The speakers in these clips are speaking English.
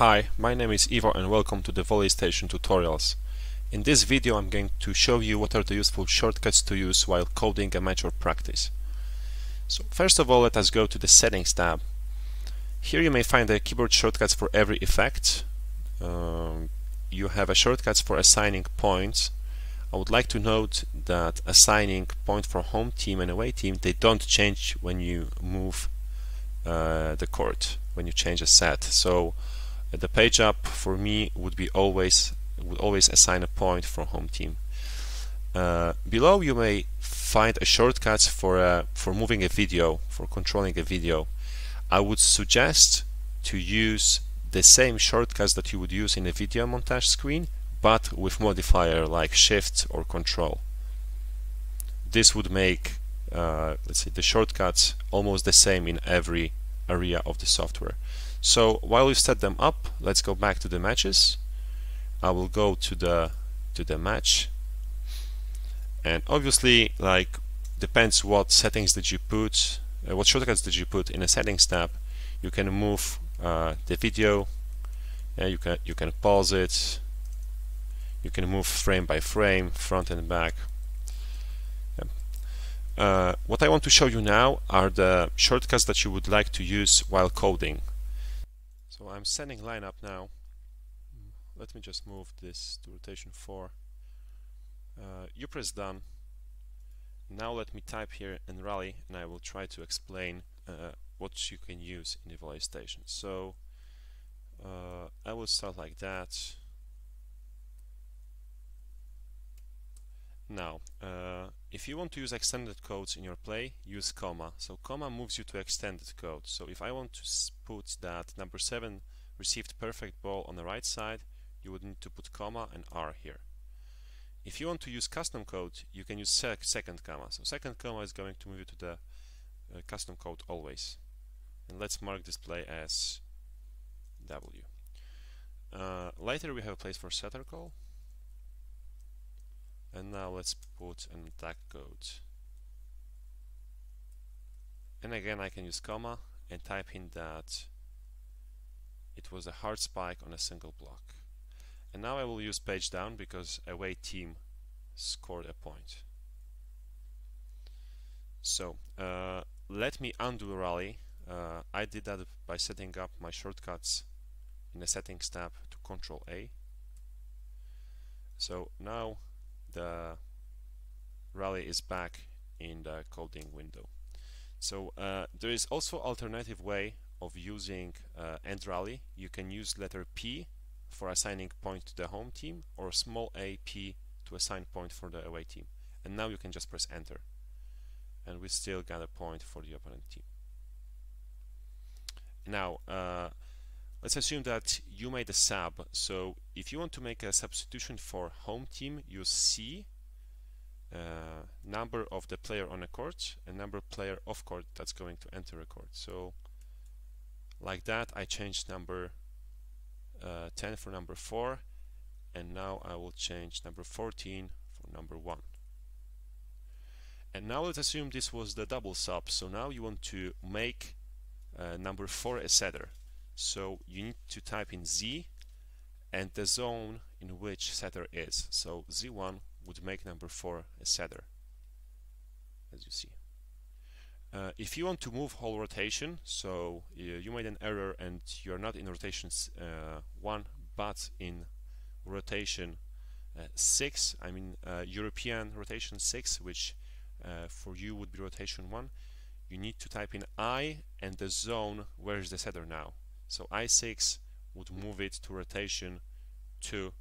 Hi, my name is Ivo and welcome to the VolleyStation tutorials. In this video I'm going to show you what are the useful shortcuts to use while coding a match or practice. So first of all let us go to the settings tab. Here you may find the keyboard shortcuts for every effect. Um, you have a shortcuts for assigning points. I would like to note that assigning point for home team and away team they don't change when you move uh, the court, when you change a set. So the page up for me would be always would always assign a point for home team. Uh, below you may find a shortcut for uh, for moving a video, for controlling a video. I would suggest to use the same shortcuts that you would use in a video montage screen, but with modifier like shift or control. This would make uh, let's say the shortcuts almost the same in every area of the software. So while we set them up, let's go back to the matches. I will go to the to the match, and obviously, like depends what settings did you put, uh, what shortcuts did you put in a settings tab. You can move uh, the video. Yeah, you can you can pause it. You can move frame by frame, front and back. Uh, what I want to show you now are the shortcuts that you would like to use while coding. So I'm setting lineup now. Let me just move this to rotation 4. Uh, you press done. Now let me type here and rally and I will try to explain uh, what you can use in the VolleyStation. So uh, I will start like that. Now, uh, if you want to use extended codes in your play, use comma. So comma moves you to extended code. So if I want to put that number 7 received perfect ball on the right side, you would need to put comma and R here. If you want to use custom code, you can use sec second comma. So second comma is going to move you to the uh, custom code always. And let's mark this play as W. Uh, later we have a place for setter call now let's put an attack code. And again I can use comma and type in that it was a hard spike on a single block. And now I will use page down because away team scored a point. So uh, let me undo rally. Uh, I did that by setting up my shortcuts in the settings tab to control A. So now the rally is back in the coding window. So uh, there is also alternative way of using uh, end rally. You can use letter P for assigning point to the home team or small a P to assign point for the away team. And now you can just press enter and we still got a point for the opponent team. Now uh, Let's assume that you made a sub. So if you want to make a substitution for home team, you see uh, number of the player on a court, and number of player off court that's going to enter a court. So like that, I changed number uh, 10 for number 4, and now I will change number 14 for number 1. And now let's assume this was the double sub. So now you want to make uh, number 4 a setter. So you need to type in Z and the zone in which setter is. So Z1 would make number 4 a setter, as you see. Uh, if you want to move whole rotation, so uh, you made an error and you're not in rotation uh, 1 but in rotation uh, 6, I mean uh, European rotation 6, which uh, for you would be rotation 1, you need to type in I and the zone where is the setter now. So I6 would move it to rotation 2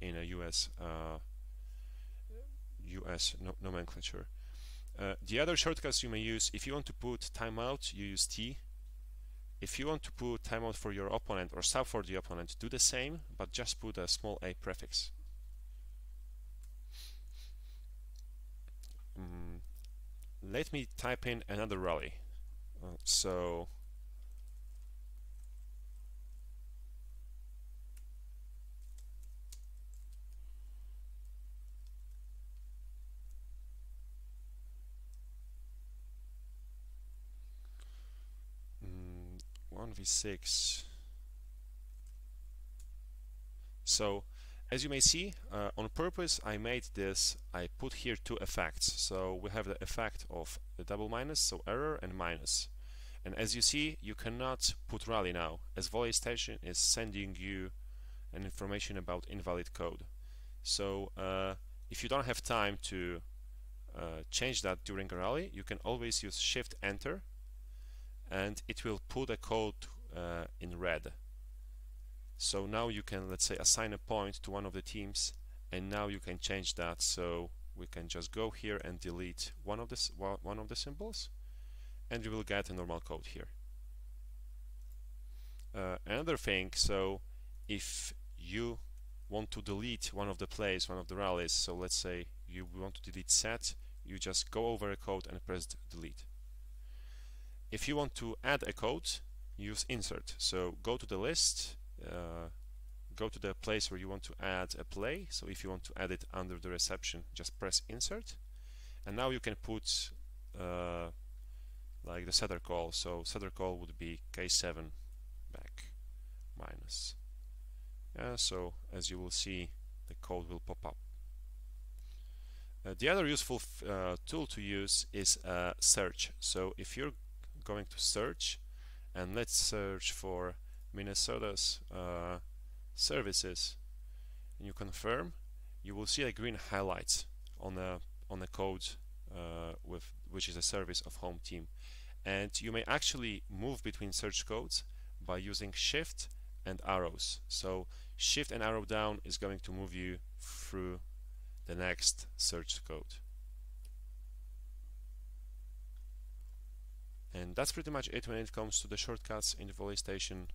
in a US uh, US no nomenclature. Uh, the other shortcuts you may use, if you want to put timeout, you use T. If you want to put timeout for your opponent or sub for the opponent, do the same, but just put a small a prefix. Mm, let me type in another rally. Uh, so 1v6 So as you may see, uh, on purpose I made this, I put here two effects. So we have the effect of the double minus, so error and minus. And as you see, you cannot put rally now, as Volley Station is sending you an information about invalid code. So uh, if you don't have time to uh, change that during a rally, you can always use Shift Enter, and it will put a code uh, in red. So now you can, let's say, assign a point to one of the teams, and now you can change that. So we can just go here and delete one of the one of the symbols, and you will get a normal code here. Uh, another thing, so if you want to delete one of the plays, one of the rallies, so let's say you want to delete set, you just go over a code and press delete. If you want to add a code, use insert. So go to the list, uh, go to the place where you want to add a play. So if you want to add it under the reception, just press insert. And now you can put uh, like the setter call. So setter call would be k7 back minus. Yeah, so as you will see, the code will pop up. Uh, the other useful uh, tool to use is uh, search. So if you're going to search, and let's search for Minnesota's uh, services. And you confirm you will see a green highlight on a on a code uh, with which is a service of home team. And you may actually move between search codes by using shift and arrows. So shift and arrow down is going to move you through the next search code and that's pretty much it when it comes to the shortcuts in the Volley Station